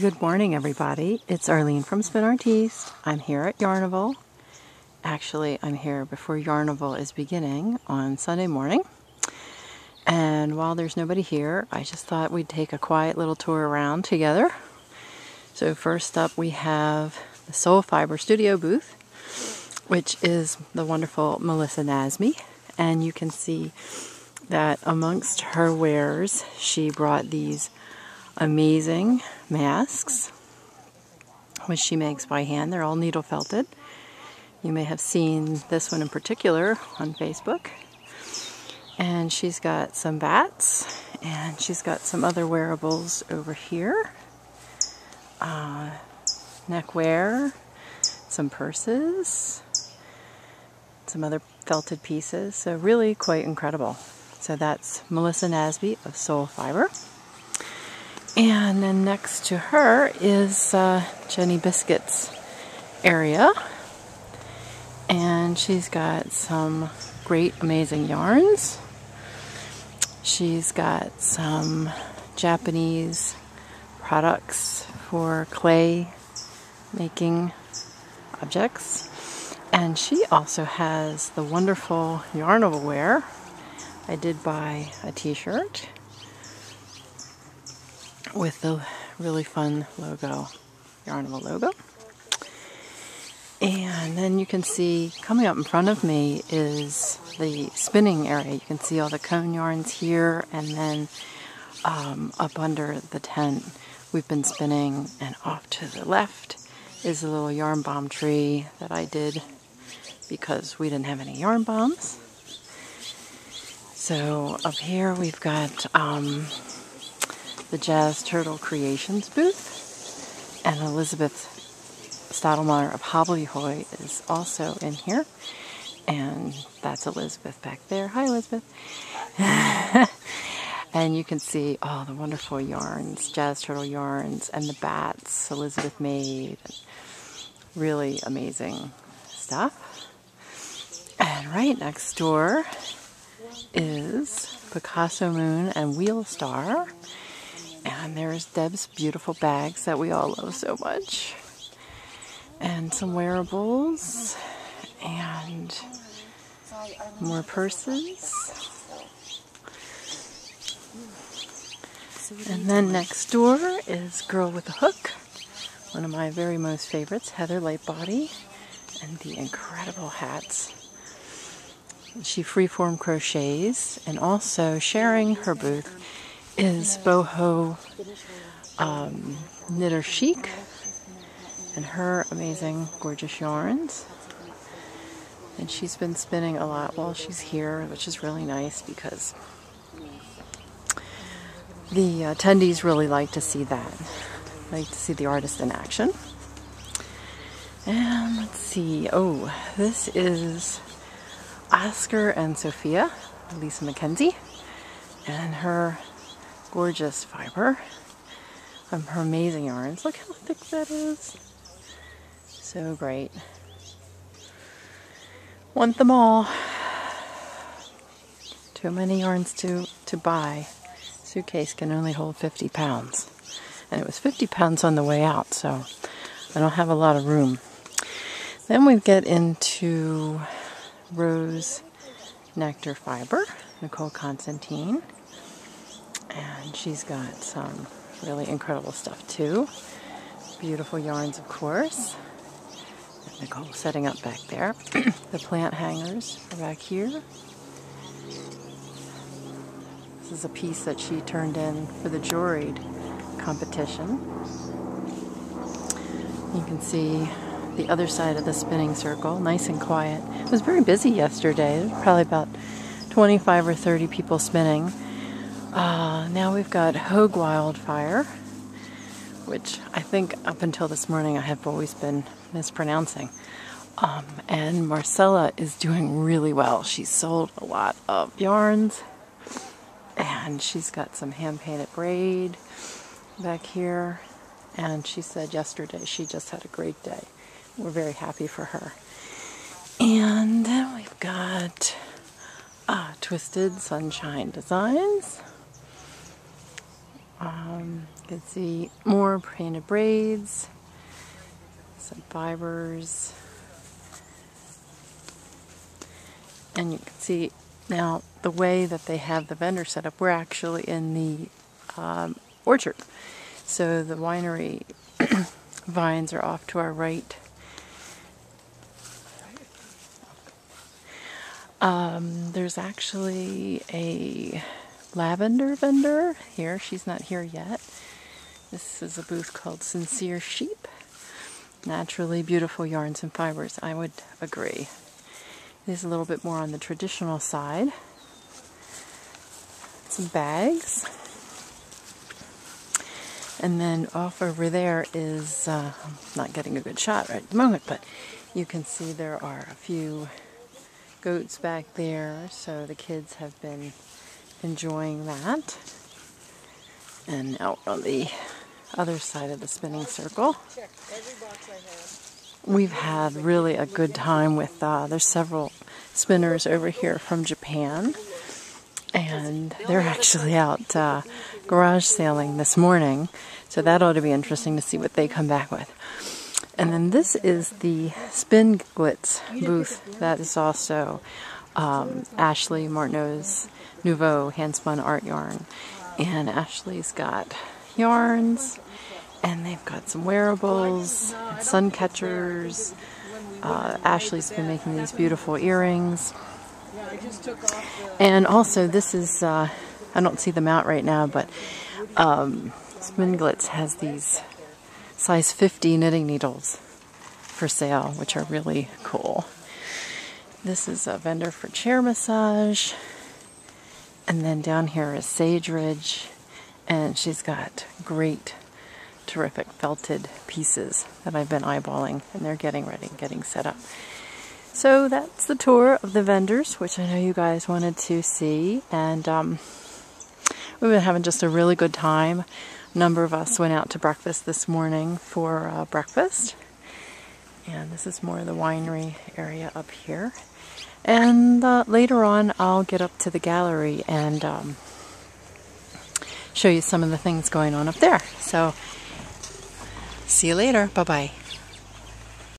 Good morning, everybody. It's Arlene from Spin Artiste. I'm here at Yarnival. Actually, I'm here before Yarnival is beginning on Sunday morning. And while there's nobody here, I just thought we'd take a quiet little tour around together. So first up, we have the Soul Fiber Studio booth, which is the wonderful Melissa Nasmi. And you can see that amongst her wares, she brought these amazing masks, which she makes by hand. They're all needle felted. You may have seen this one in particular on Facebook. And she's got some bats, and she's got some other wearables over here. Uh, neckwear, some purses, some other felted pieces. So really quite incredible. So that's Melissa Nasby of Soul Fiber. And then next to her is uh, Jenny Biscuit's area. And she's got some great, amazing yarns. She's got some Japanese products for clay making objects. And she also has the wonderful Yarnival I did buy a t-shirt with the really fun logo, Yarnival logo. And then you can see coming up in front of me is the spinning area. You can see all the cone yarns here and then um, up under the tent we've been spinning and off to the left is a little yarn bomb tree that I did because we didn't have any yarn bombs. So up here we've got um, the Jazz Turtle Creations booth. And Elizabeth Stadelmeyer of Hobblyhoy is also in here. And that's Elizabeth back there. Hi, Elizabeth. and you can see all the wonderful yarns, Jazz Turtle yarns, and the bats Elizabeth made. Really amazing stuff. And right next door is Picasso Moon and Wheel Star. And there's Deb's beautiful bags that we all love so much. And some wearables. And more purses. And then next door is Girl with a Hook. One of my very most favorites, Heather Lightbody. And the incredible hats. She freeform crochets and also sharing her booth is Boho um, Knitter Chic and her amazing, gorgeous yarns. And she's been spinning a lot while she's here, which is really nice because the attendees really like to see that. Like to see the artist in action. And let's see. Oh, this is Oscar and Sophia, Lisa McKenzie, and her gorgeous fiber of her amazing yarns. Look how thick that is. So great. Want them all. Too many yarns to, to buy. Suitcase can only hold 50 pounds. And it was 50 pounds on the way out, so I don't have a lot of room. Then we get into Rose Nectar Fiber, Nicole Constantine. And she's got some really incredible stuff too. Beautiful yarns, of course. And Nicole setting up back there. the plant hangers are back here. This is a piece that she turned in for the juried competition. You can see the other side of the spinning circle, nice and quiet. It was very busy yesterday, probably about 25 or 30 people spinning. Uh, now we've got Hogue Wildfire, which I think up until this morning I have always been mispronouncing. Um, and Marcella is doing really well. She's sold a lot of yarns, and she's got some hand painted braid back here. And she said yesterday she just had a great day. We're very happy for her. And then we've got uh, Twisted Sunshine Designs Um, you can see more painted braids, some fibers, and you can see now the way that they have the vendor set up. We're actually in the um, orchard, so the winery vines are off to our right. Um, there's actually a lavender vendor here. She's not here yet. This is a booth called Sincere Sheep. Naturally beautiful yarns and fibers. I would agree. This is a little bit more on the traditional side. Some bags. And then off over there is, uh, not getting a good shot right at the moment, but you can see there are a few goats back there. So the kids have been enjoying that. And out on the other side of the spinning circle, we've had really a good time with, uh, there's several spinners over here from Japan. And they're actually out uh, garage sailing this morning. So that ought to be interesting to see what they come back with. And then this is the Spin Glitz booth that is also um, Ashley Martineau's Nouveau handspun art yarn. And Ashley's got yarns, and they've got some wearables, sun catchers. Uh, Ashley's been making these beautiful earrings. And also, this is, uh, I don't see them out right now, but um, Spin has these size 50 knitting needles for sale, which are really cool. This is a vendor for chair massage. And then down here is Sage Ridge, and she's got great, terrific felted pieces that I've been eyeballing, and they're getting ready, getting set up. So that's the tour of the vendors, which I know you guys wanted to see, and um, we've been having just a really good time. A number of us went out to breakfast this morning for uh, breakfast, and this is more of the winery area up here. And uh, later on, I'll get up to the gallery and um, show you some of the things going on up there. So, see you later. Bye bye.